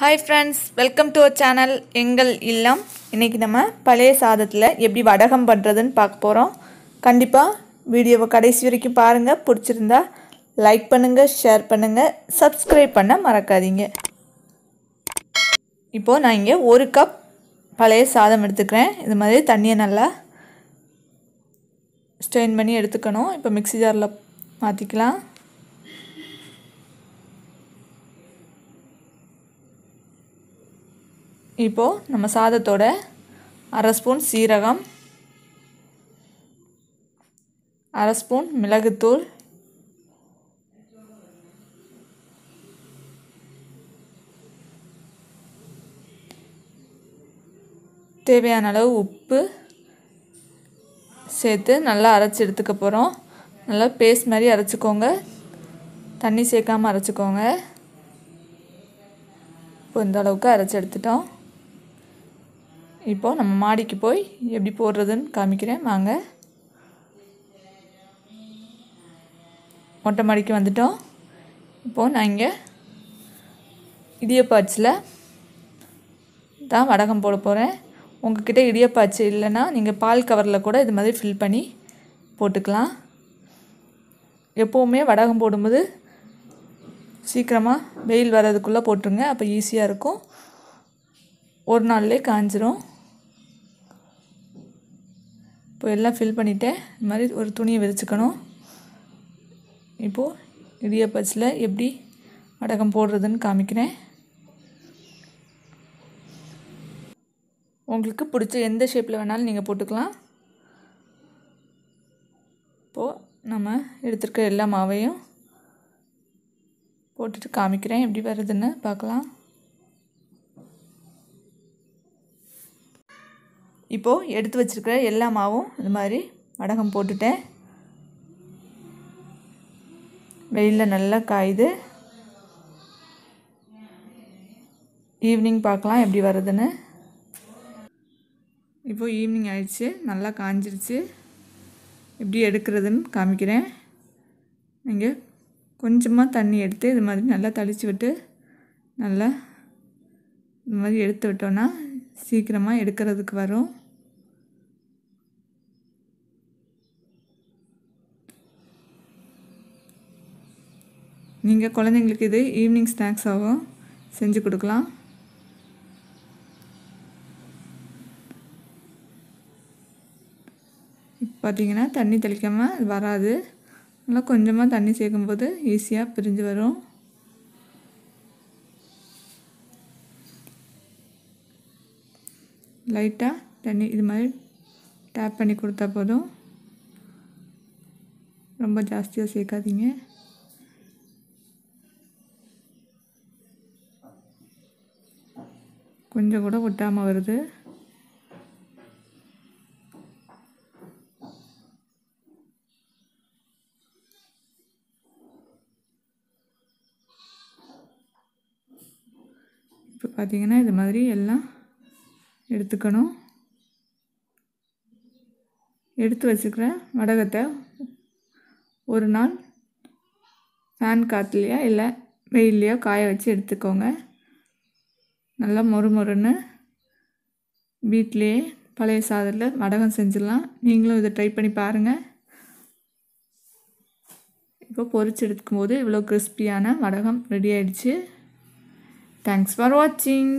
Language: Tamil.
Hi friends welcome to our channel எங்கள் இல்லம். இன்றைக்கி நம்ம பழைய சாதத்தில் எப்படி வடகம் பண்ணுறதுன்னு பார்க்க போகிறோம் கண்டிப்பாக வீடியோவை கடைசி வரைக்கும் பாருங்கள் பிடிச்சிருந்தா லைக் பண்ணுங்கள் ஷேர் பண்ணுங்கள் சப்ஸ்கிரைப் பண்ண மறக்காதீங்க. இப்போது நான் இங்கே ஒரு கப் பழைய சாதம் எடுத்துக்கிறேன். இது மாதிரி தண்ணியை நல்லா ஸ்ட்ரெயின் பண்ணி எடுத்துக்கணும். இப்போ மிக்ஸி ஜாரில் மாற்றிக்கலாம் இப்போது நம்ம சாதத்தோட அரை ஸ்பூன் சீரகம் அரை ஸ்பூன் மிளகுத்தூள் தேவையான அளவு உப்பு சேர்த்து நல்லா அரைச்சி எடுத்துக்க போகிறோம் நல்லா பேஸ்ட் மாதிரி அரைச்சிக்கோங்க. தண்ணி சேர்க்காமல் அரைச்சிக்கோங்க. இப்போ இந்த அளவுக்கு அரைச்சி எடுத்துட்டோம். இப்போது நம்ம மாடிக்கு போய் எப்படி போடுறதுன்னு காமிக்கிறேன். வாங்க. மொட்டை மாடிக்கு வந்துட்டோம். இப்போது நான் இங்கே இடியப்பாச்சில் தான் வடகம் போட போகிறேன் உங்ககிட்ட இடியப்பாச்சு இல்லைன்னா நீங்கள் பால் கவரில் கூட இது மாதிரி ஃபில் பண்ணி போட்டுக்கலாம். எப்போவுமே வடகம் போடும்போது சீக்கிரமாக வெயில் வர்றதுக்குள்ளே போட்டுருங்க. அப்போ ஈஸியாக இருக்கும். ஒரு நாள்லேயே காஞ்சிரும். இப்போ எல்லாம் ஃபில் பண்ணிவிட்டேன் இது மாதிரி ஒரு துணியை விரிச்சுக்கணும். இப்போது இடியப்பச்சில் எப்படி அடகம் போடுறதுன்னு காமிக்கிறேன். உங்களுக்கு பிடிச்ச எந்த ஷேப்பில் வேணாலும் நீங்கள் போட்டுக்கலாம். இப்போது நம்ம எடுத்துருக்க எல்லா மாவையும் போட்டுட்டு காமிக்கிறேன். எப்படி வருதுன்னு பார்க்கலாம். இப்போது எடுத்து வச்சுருக்கிற எல்லா மாவும் இது மாதிரி வடகம் போட்டுட்டேன். வெயிலில் நல்லா காயுது. ஈவினிங் பார்க்கலாம் எப்படி வருதுன்னு. இப்போது ஈவினிங் ஆயிடுச்சு. நல்லா காஞ்சிருச்சு. எப்படி எடுக்கிறதுன்னு காமிக்கிறேன். நீங்கள் கொஞ்சமாக தண்ணி எடுத்து இது மாதிரி நல்லா தளித்து விட்டு நல்லா இது மாதிரி எடுத்து விட்டோன்னா சீக்கிரமாக எடுக்கிறதுக்கு வரும். நீங்கள் குழந்தைங்களுக்கு இது ஈவினிங் ஸ்நாக்ஸாகவும் செஞ்சு கொடுக்கலாம். இப்போ பார்த்தீங்கன்னா தண்ணி தெளிக்காமல் வராது. நல்லா கொஞ்சமாக தண்ணி சேர்க்கும்போது ஈஸியாக பிரிஞ்சு வரும். லைட்டாக தண்ணி இது மாதிரி டேப் பண்ணி கொடுத்தா போதும். ரொம்ப ஜாஸ்தியாக சேர்க்காதீங்க. கொஞ்சம் கூட ஒட்டாமல் வருது. இப்போ பார்த்தீங்கன்னா இது மாதிரி எல்லாம் எடுத்துக்கணும். எடுத்து வச்சுக்கிற வடகத்தை ஒரு நாள் ஃபேன் காற்றுலையோ இல்லை வெயில்லையோ காய வச்சு எடுத்துக்கோங்க. நல்லா மொறு மொறுன்னு வீட்டிலையே பழைய சாதத்தில் வடகம் செஞ்சிடலாம். நீங்களும் இதை ட்ரை பண்ணி பாருங்கள் இப்போ பொறிச்சு எடுக்கும் போது இவ்வளோ கிறிஸ்பியான வடகம் ரெடி ஆயிடுச்சு. தேங்க்ஸ் ஃபார் வாட்சிங்